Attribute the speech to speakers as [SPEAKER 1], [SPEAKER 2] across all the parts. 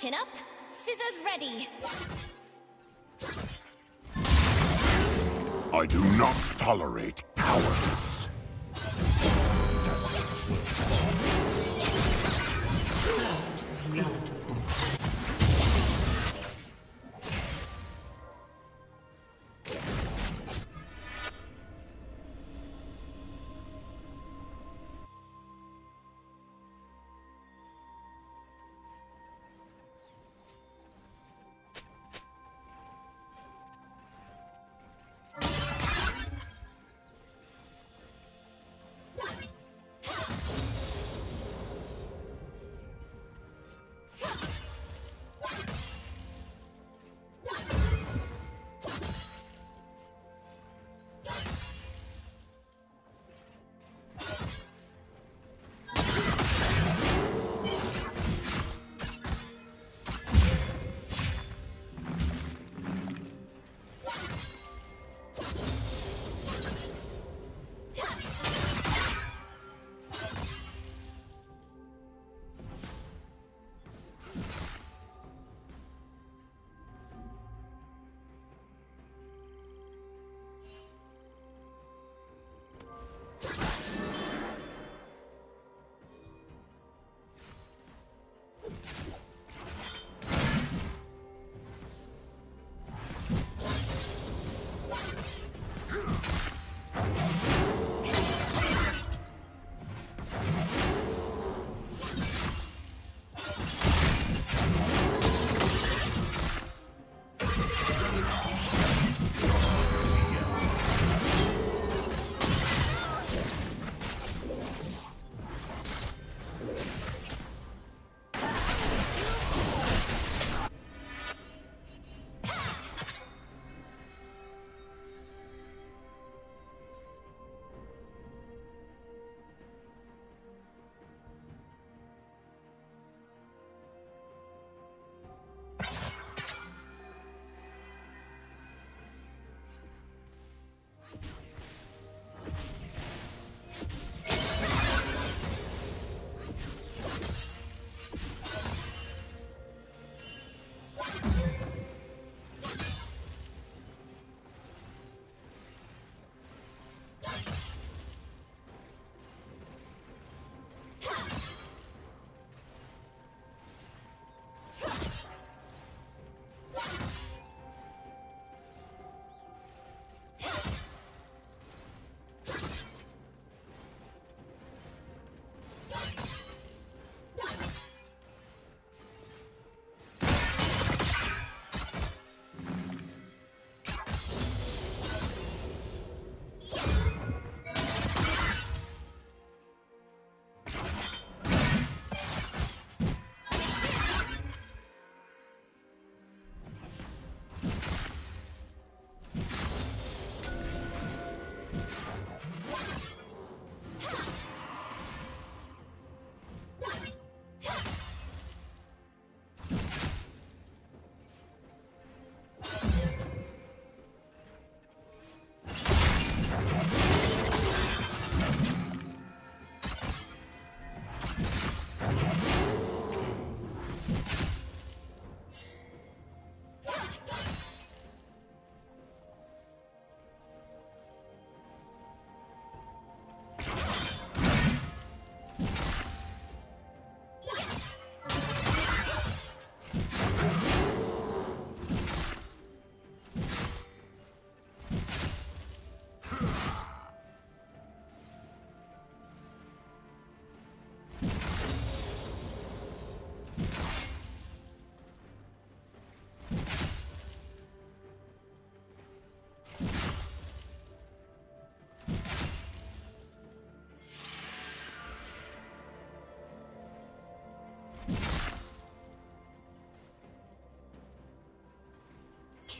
[SPEAKER 1] Chin up, scissors ready.
[SPEAKER 2] I do not tolerate cowardice.
[SPEAKER 3] First blood.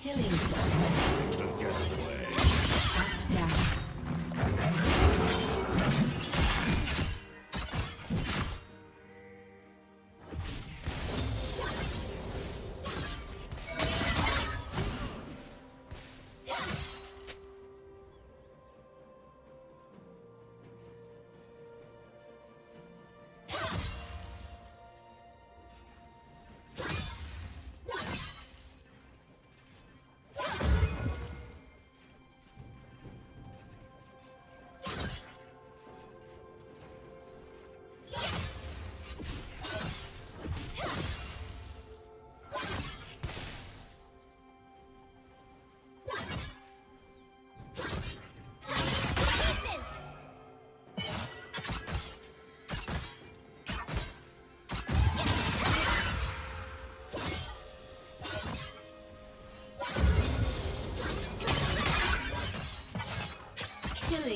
[SPEAKER 3] Killing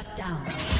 [SPEAKER 3] Shut down.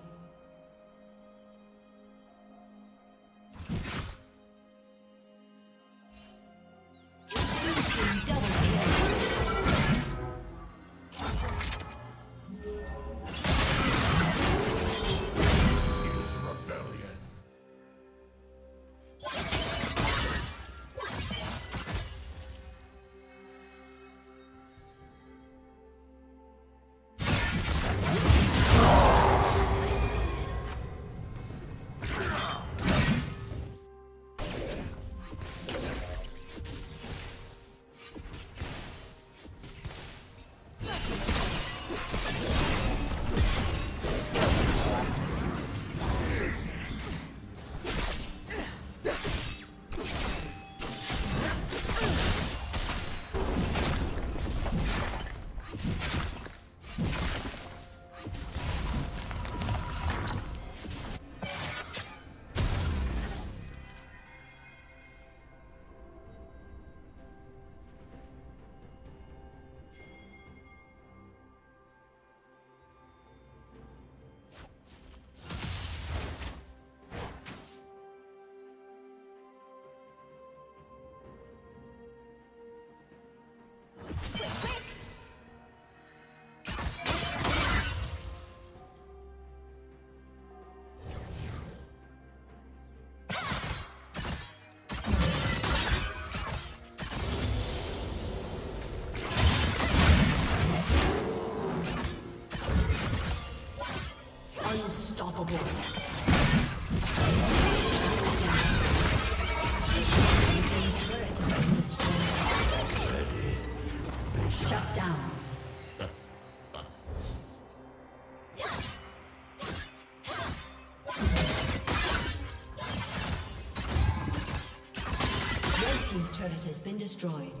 [SPEAKER 3] Destroyed.